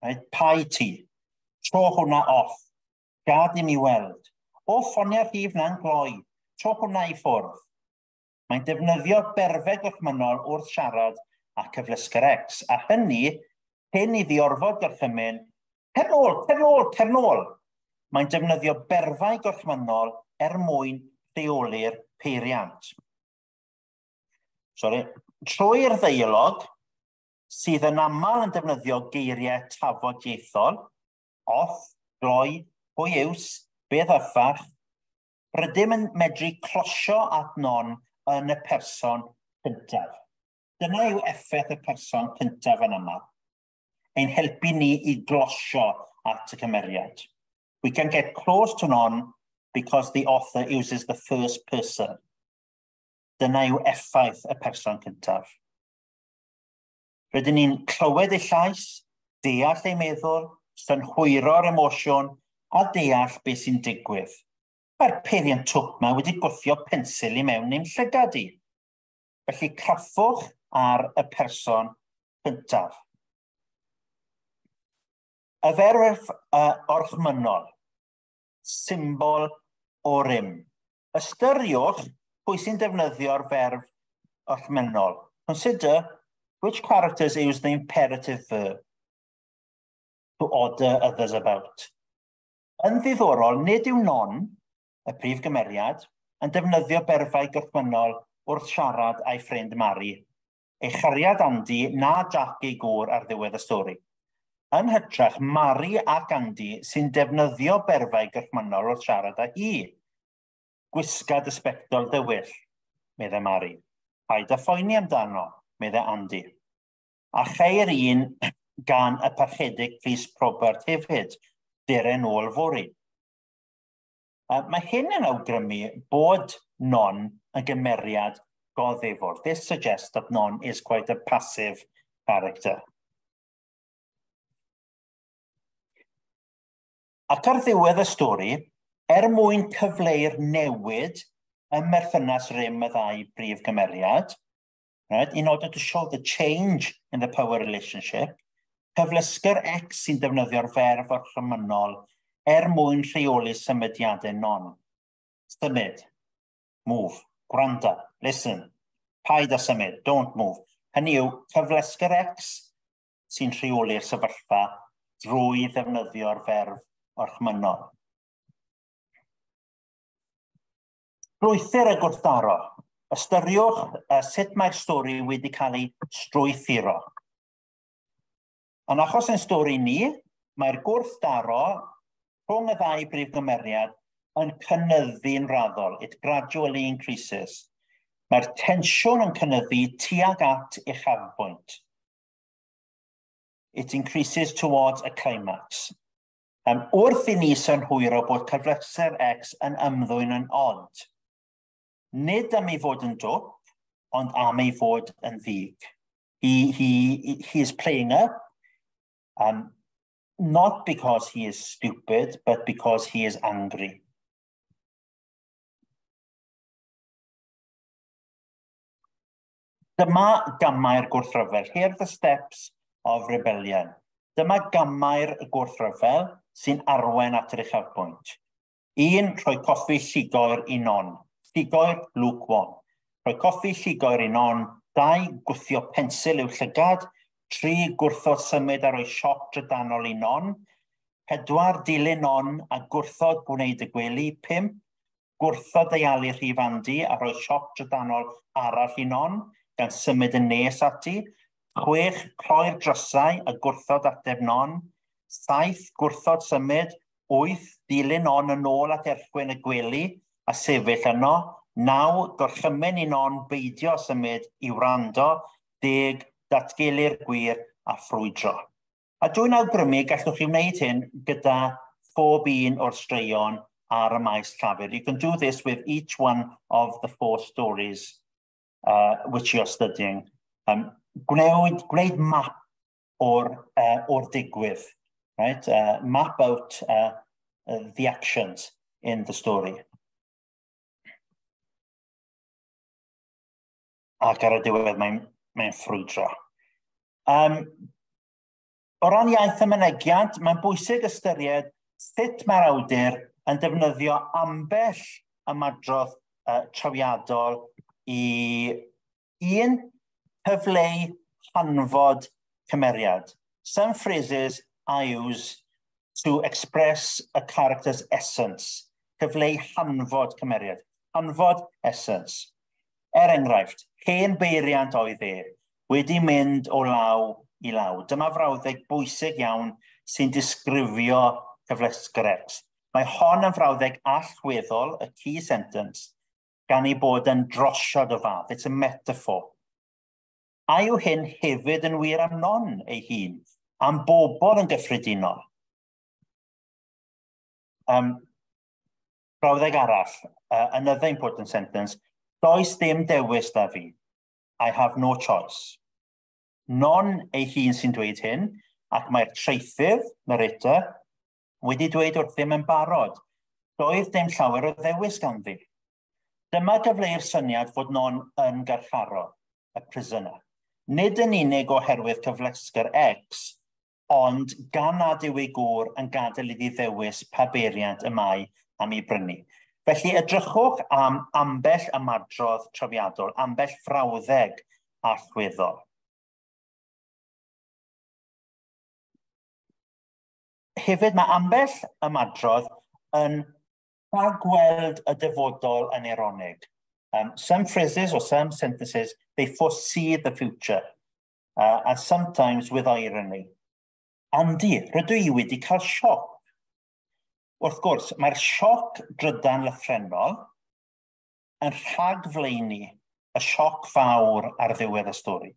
right? Pai ti. Tro hwnna off. Gad i mi weld. O ffonio rhif na'n gloi. Tro hwnna i ffwrdd. Mae'n defnyddio berfeg ychmynol wrth siarad a cyflysgar X. A hynny, hyn i ddiorfod gorchymyn, cernôl, cernôl, cernôl. Mae'n defnyddio berfau gorchmynol er mwyn lleoli'r peiriant. Sorry. Trwy'r ddeialog, sydd yn aml yn defnyddio geiriau tafod ieithol, off, gloi, pwy iws, beth yffach, rydym yn medru closio at non yn y person cyntaf. Dyna yw effaith y person cyntaf yn aml. Ein helpu ni i glosio at y cymeriad. We can get close to non because the author uses the first person. Dyna yw effaith y person cyntaf. Rydyn ni'n clywed eu llais, deall eu meddwl, synhwyro'r emosiwn a deall beth sy'n digwydd. Mae'r peiriant twp yma wedi gwthio pensil i mewn i'n llygad i. Felly craffwch ar y person cyntaf. Y ferf uh, orchmynol, symbol o rym. Ystyriwch pwy sy'n defnyddio'r ferf orchmynol. Consider Which characters use the imperative verb to order others about? Yn ddiddorol, nid yw non, y prif gymeriad, yn defnyddio berfau gorchmynol wrth siarad a'i ffrind Mari, ei chariad Andy na Jack ei gŵr ar ddiwedd y stori. Yn hytrach, Mari ac Andy sy'n defnyddio berfau gorchmynol wrth siarad â hi. Gwisgad ysbectol dywyll, meddai Mari. Paid a phoeni amdano meddai Andy. A cheir un gan y parchedig Rhys Probert hefyd, diren ôl fori. Mae hyn yn awgrymu bod non yn gymeriad goddefwr. This suggests that non is quite a passive character. Ac ar ddiwedd y stori, er mwyn cyfleu'r newid y merthynas rym y ddau brif gymeriad, right, in order to show the change in the power relationship, cyflysgwr X sy'n defnyddio'r ferf o'r orchymynol er mwyn rheoli symudiadau non. Symud, move, gwranda, listen, paid a symud, don't move. Hynny yw, cyflysgwr X sy'n rheoli'r sefyllfa drwy ddefnyddio'r ferf orchmynol. Rwythyr y gwrthdaro, Ystyriwch uh, sut mae'r stori wedi cael ei strwythuro. Yn achos yn stori ni, mae'r gwrthdaro rhwng y ddau brif gymeriad yn cynnyddu'n raddol. It gradually increases. Mae'r tensiwn yn cynnyddu tuag at uchafbwynt. It increases towards a climax. Um, wrth i ni synhwyro bod cyfleser X yn ymddwyn yn od, nid am ei fod yn dwp, ond am ei fod yn ddig. He, he, he is playing up, um, not because he is stupid, but because he is angry. Dyma gamau'r gwrthryfel. Here are the steps of rebellion. Dyma gamau'r gwrthryfel sy'n arwen at yr uchafbwynt. Un, rhoi coffi lligo i non llugoer lukewarm. Rhoi coffi llugoer un on, dau gwthio pensil i'w llygad, tri gwrthod symud ar o'i sioc drydanol un on, pedwar dilyn on a gwrthod gwneud y gwely, pum, gwrthod deialu rhif andi a roi sioc drydanol arall un on, gan symud yn nes ati, chwech cloi'r drysau a gwrthod ateb non, saith gwrthod symud, wyth dilyn on yn ôl at erchwyn y gwely, a sefyll yno. Naw, gorchymyn i o'n beidio symud i wrando. Deg, datgelu'r gwir a ffrwydro. A dwi'n awgrymu gallwch chi wneud hyn gyda phob un o'r straeon ar y maes llafur. You can do this with each one of the four stories uh, which you're studying. Um, gwneud, gwneud map o'r, uh, or digwydd, right? Uh, map out uh, uh the actions in the story. ac ar y diwedd mae'n mae ffrwydro. Um, o ran iaith y mynegiant, mae'n bwysig ystyried sut mae'r awdur yn defnyddio ambell ymadrodd uh, trawiadol i un hyfleu hanfod cymeriad. Some phrases I use to express a character's essence. Cyfleu hanfod cymeriad. Hanfod essence. Er enghraifft, hen beiriant oedd e wedi mynd o law i law. Dyma frawddeg bwysig iawn sy'n disgrifio cyflesgr X. Mae hon yn frawddeg allweddol, y key sentence, gan ei bod yn drosiad o fath. It's a metaphor. A yw hyn hefyd yn wir am non ei hun, am bobl yn gyffredinol. Um, brawddeg arall, uh, another important sentence, Does dim dewis da fi. I have no choice. Non ei hun sy'n dweud hyn, ac mae'r treithydd, narrator, wedi dweud wrth ddim yn barod. Doedd dim llawer o ddewis ganddi. Dyma gyfleu'r syniad fod non yn garcharo, y prisoner. Nid yn unig oherwydd cyflesgar X, ond gan nad yw ei gŵr yn gadael iddi ddewis pa beiriant y mae am ei brynu. Felly edrychwch am ambell ymadrodd trafiadol, ambell frawddeg allweddol. Hefyd mae ambell ymadrodd yn rhagweld y dyfodol yn eronig. Um, some phrases or some sentences, they foresee the future, uh, and sometimes with irony. Andi, rydw i wedi cael sioc Wrth gwrs, mae'r sioc drydan lythrenol yn rhagflaenu y sioc fawr ar ddiwedd y stori.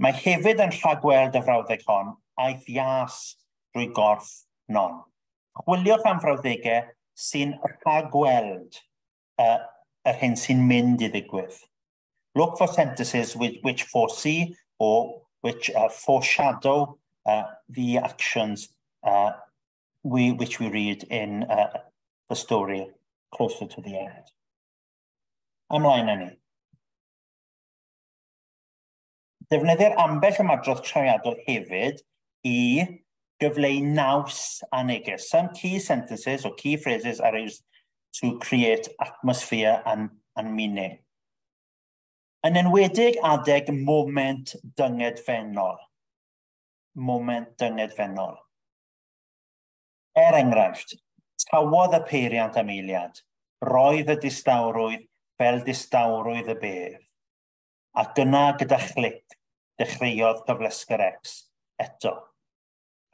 Mae hefyd yn rhagweld y frawddeg hon aeth ias drwy gorff non. Chwiliwch am frawddegau sy'n rhagweld uh, yr hyn sy'n mynd i ddigwydd. Look for sentences which, which foresee or which uh, foreshadow uh, the actions uh, we, which we read in uh, the story closer to the end. Ymlaen â ni. Defnyddir ambell ymadrodd trawiadol hefyd i gyfleu naws a neges. Some key sentences or key phrases are used to create atmosphere and, and meaning. Yn enwedig adeg moment dyngedfennol. Moment dyngedfennol. Er enghraifft, tawodd y peiriant am eiliad, roedd y distawrwydd fel distawrwydd y bedd. A dyna gyda chlic dechreuodd cyflesgar X eto.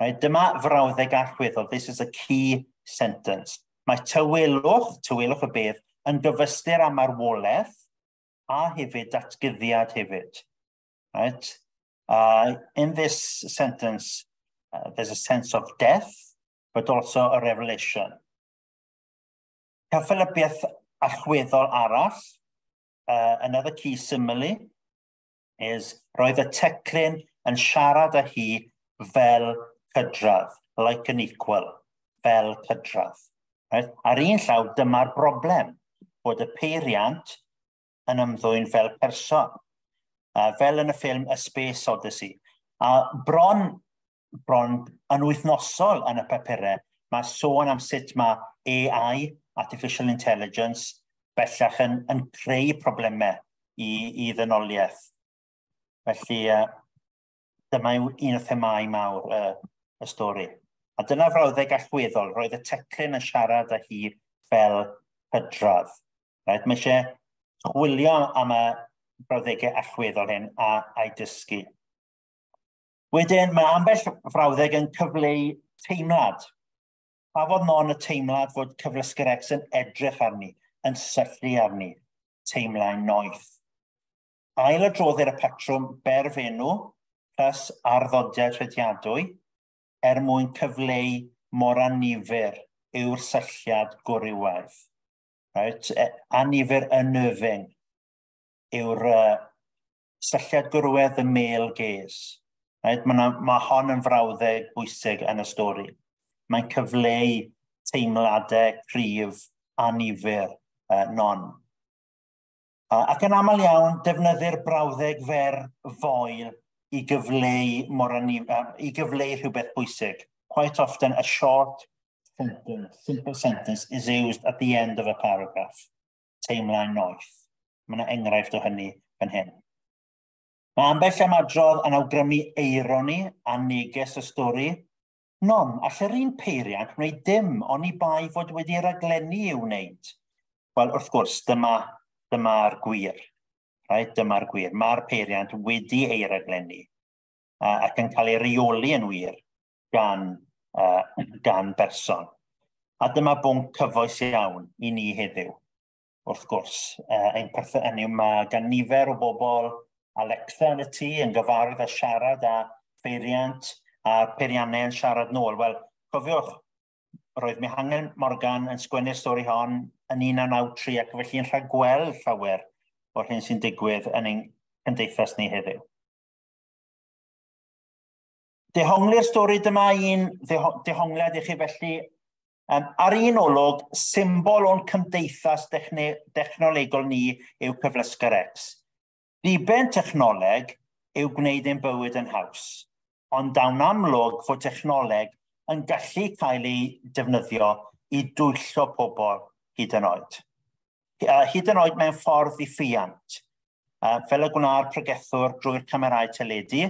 Right, dyma frawddeg allweddol. This is a key sentence. Mae tywelwch, tywelwch y bedd, yn gyfystyr am arwolaeth a hefyd datgyddiad hefyd. Right? Uh, in this sentence, uh, there's a sense of death, but also a revelation. Caffaelybiaeth allweddol arall, uh, another key simile, is roedd y teclyn yn siarad â hi fel cydradd, like an equal, fel cydradd. Right? Ar un llaw, dyma'r broblem bod y peiriant yn ymddwyn fel person, uh, fel yn y ffilm A Space Odyssey. A bron bron yn wythnosol yn y papurau. Mae sôn am sut mae AI, Artificial Intelligence, bellach yn, yn creu problemau i, i ddynoliaeth. Felly, uh, dyma un o themau mawr uh, y stori. A dyna frawddeg allweddol, roedd y teclyn yn siarad â hi fel hydradd. Right? Mae eisiau chwilio am y brawddegau allweddol hyn a, a'i dysgu. Wedyn mae ambell frawddeg yn cyfleu teimlad. Pa fod non y teimlad fod cyflysgyr ex yn edrych arni, yn syllu arni, teimlau'n noeth. Ail adroddir y patrwm berf enw plus arddodiad rhediadwy er mwyn cyfleu mor anifer yw'r sylliad gwrywaidd. Right? E, anifer y nerfing yw'r uh, sylliad gwrywaidd y male gaze. Right? Mae, ma hon yn frawddeg bwysig yn y stori. Mae'n cyfleu teimladau cryf a nifer uh, non. Uh, ac yn aml iawn, defnyddir brawddeg fer foel i gyfleu, morani, uh, i gyfleu rhywbeth bwysig. Quite often, a short sentence, simple sentence is used at the end of a paragraph. Teimlau'n noeth. Mae yna enghraifft o hynny fan hyn. Mae ambell am adrodd yn awgrymu eironi a neges y stori. Non, all yr un peiriant wneud dim ond i bai fod wedi raglennu i'w wneud. Wel, wrth gwrs, dyma'r dyma gwir. Right? Dyma'r gwir. Mae'r peiriant wedi ei raglennu uh, ac yn cael ei reoli yn wir gan, uh, gan berson. A dyma bwnc cyfoes iawn i ni heddiw. Wrth gwrs, uh, ein perthyn mae gan nifer o bobl Alexa yn y tŷ yn gyfarwydd a siarad a peiriant a peiriannau yn siarad nôl. Wel, cofiwch, roedd Mihangel Morgan yn sgwennu'r stori hon yn 1993 ac felly yn rhag gweld llawer o'r hyn sy'n digwydd yn ein cymdeithas ni heddiw. Dehongli'r stori dyma un dehongliad i chi felly. Um, ar un olwg, symbol o'n cymdeithas dechnolegol ni yw cyflysgar X. Diben technoleg yw gwneud ein bywyd yn haws, ond dawn amlwg fod technoleg yn gallu cael ei defnyddio i dwyllo pobl hyd yn oed. Hyd yn oed mewn ffordd i ffiant, fel y gwna'r pregethwr drwy'r camerau teledu,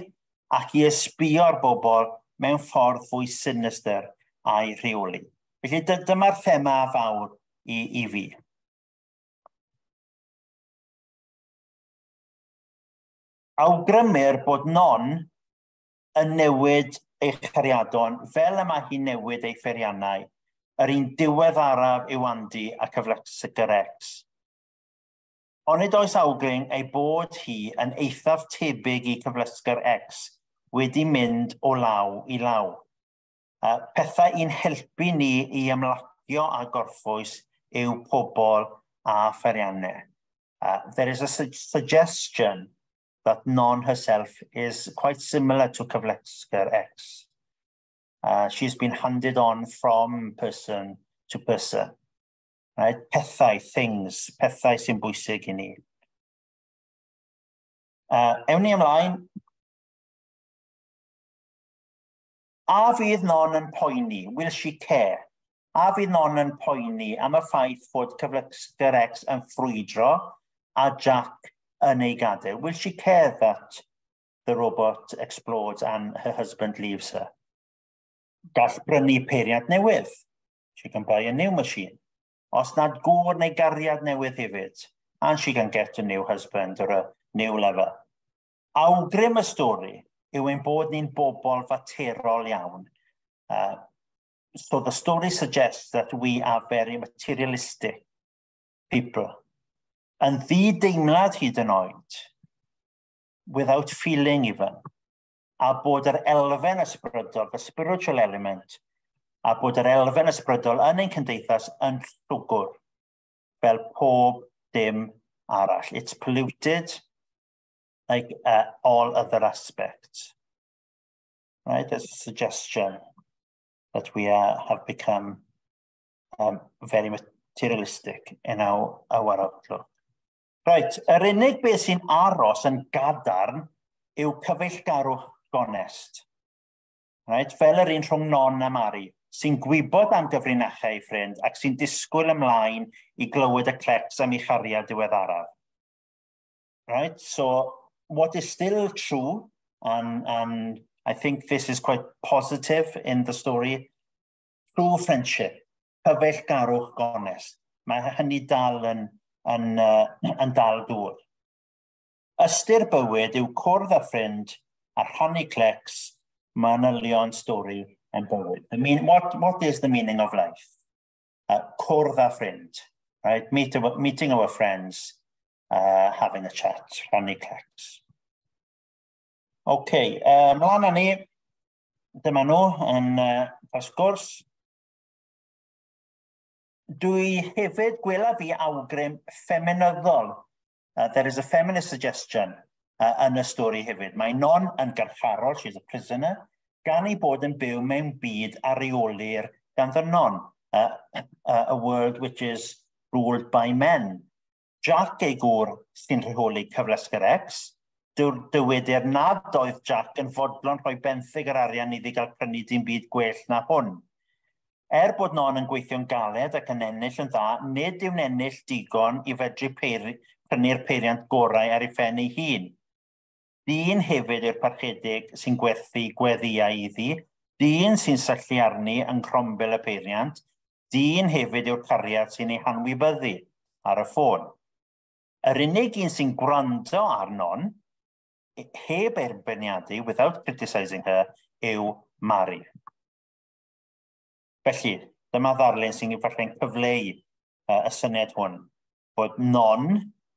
ac i esbio'r bobl mewn ffordd fwy sinister a'i rheoli. Felly dyma'r thema fawr i, i fi. awgrymir er bod non yn newid ei chariadon fel y mae hi'n newid ei ffeiriannau. Yr un diwedd araf yw Andy a cyflexygar X. Ond nid oes awgrym ei bod hi yn eithaf tebyg i cyflysgar X wedi mynd o law i law. Uh, pethau i'n helpu ni i ymlacio a gorffwys yw pobl a pheriannau. Uh, there is a su suggestion that non herself is quite similar to Cyflexger X. Uh, she's been handed on from person to person. Right? Pethau, things, pethau sy'n bwysig i ni. Uh, ewn ni ymlaen. A fydd non yn poeni? Will she care? A fydd non yn poeni am y ffaith fod cyflexger X yn ffrwydro a Jack yn ei gadael, will she care that the robot explodes and her husband leaves her? Gall brynu peiriant newydd. She can buy a new machine. Os nad gŵr neu gariad newydd hefyd, and she can get a new husband or a new lover. Awgrym y stori yw ein bod ni'n bobl faterol iawn. Uh, so the story suggests that we are very materialistic people yn ddi-deimlad hyd yn oed, without feeling even, a bod yr elfen ysbrydol, the spiritual element, a bod yr elfen ysbrydol yn ein cymdeithas yn llwgwr, fel pob dim arall. It's polluted like uh, all other aspects. Right, there's a suggestion that we uh, have become um, very materialistic in our, our outlook. Right, yr unig beth sy'n aros yn gadarn yw cyfeillgarwch gonest. Right, fel yr un rhwng non a Mari, sy'n gwybod am gyfrinachau ei ffrind ac sy'n disgwyl ymlaen i glywed y clecs am ei chariad diweddaraf. Right, so what is still true, and, and I think this is quite positive in the story, true friendship, cyfeillgarwch gonest. Mae hynny dal yn, yn, uh, yn dal dŵr. Ystyr bywyd yw cwrdd â ffrind a rhannu clecs manylion stori yn bywyd. I mean, what, what is the meaning of life? Uh, cwrdd â ffrind. Right? Meet, meeting our friends, uh, having a chat, rhannu clecs. OK, uh, mlaen â ni. Dyma nhw yn uh, sgwrs dwi hefyd gwela fi awgrym ffeminyddol. Uh, there is a feminist suggestion uh, yn y stori hefyd. Mae non yn garcharol, she's a prisoner, gan ei bod yn byw mewn byd a reolir gan the non, uh, uh, a world which is ruled by men. Jack ei gŵr sy'n rheoli cyflesgar X, dywedir nad oedd Jack yn fodlon rhoi benthyg yr arian iddi gael prynu dim byd gwell na hwn. Er bod non yn gweithio'n galed ac yn ennill yn dda, nid yw'n ennill digon i fedru peri, prynu'r peiriant gorau ar ei phen ei hun. Dyn hefyd yw'r parchedig sy'n gwerthu gweddiau iddi, dyn sy'n syllu arni yn crombil y peiriant, dyn hefyd yw'r cariad sy'n ei hanwybyddu ar y ffôn. Yr unig un sy'n gwrando arnon, e- heb erbyniadu, without criticising her, yw Mari. Felly, dyma ddarlun sy'n falle'n cyfleu uh, y syniad hwn, bod non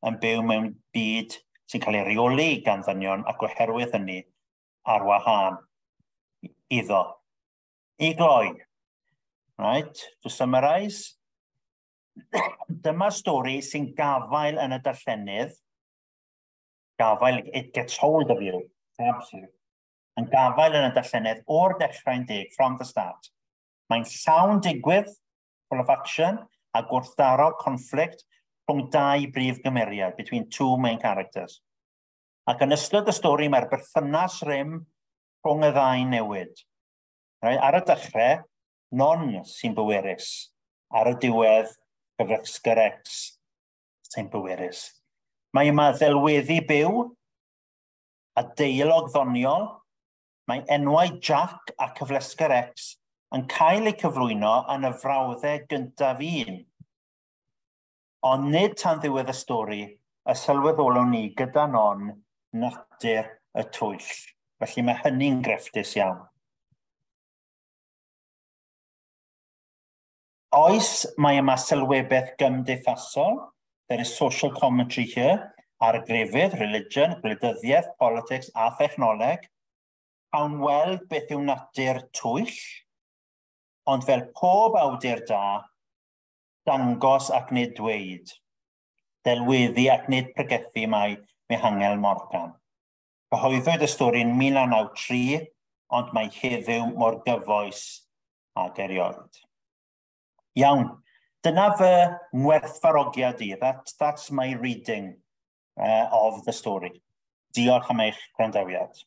yn byw mewn byd sy'n cael ei reoli gan ddynion ac oherwydd hynny ar wahân iddo. I gloi. Right, to summarise, (coughs) dyma stori sy'n gafael yn y darllenydd, gafael, it gets hold of you, Absolutely. yn gafael yn y darllenydd o'r dechrau'n dig, from the start. Mae'n llawn digwydd, full of action, a gwrthdaro conflict rhwng dau brif gymeriad, between two main characters. Ac yn ystod y stori mae'r berthynas rym rhwng y ddau newid. Ar y dechrau, non sy'n bywerus. Ar y diwedd, gyfresgyr ex sy'n bywerus. Mae yma ddelweddu byw a deilog ddoniol. Mae enwau Jack a cyflesgar X yn cael eu cyflwyno yn y frawddau gyntaf un. Ond nid tan ddiwedd y stori y sylweddolwn ni gyda non natur y twyll. Felly mae hynny'n grefftus iawn. Oes, mae yma sylwebeth gymdeithasol. There is social commentary here ar grefydd, religion, gwleidyddiaeth, politics a thechnoleg. Awn weld beth yw natur twyll ond fel pob awdur da, dangos ac nid dweud, delweddu ac nid pregethu mai mehangel Morgan. Cyhoeddwyd y stori'n 1903, ond mae heddiw mor gyfoes ag erioed. Iawn, dyna fy ngwerthfarogiad i. That, that's my reading uh, of the story. Diolch am eich grandawiad.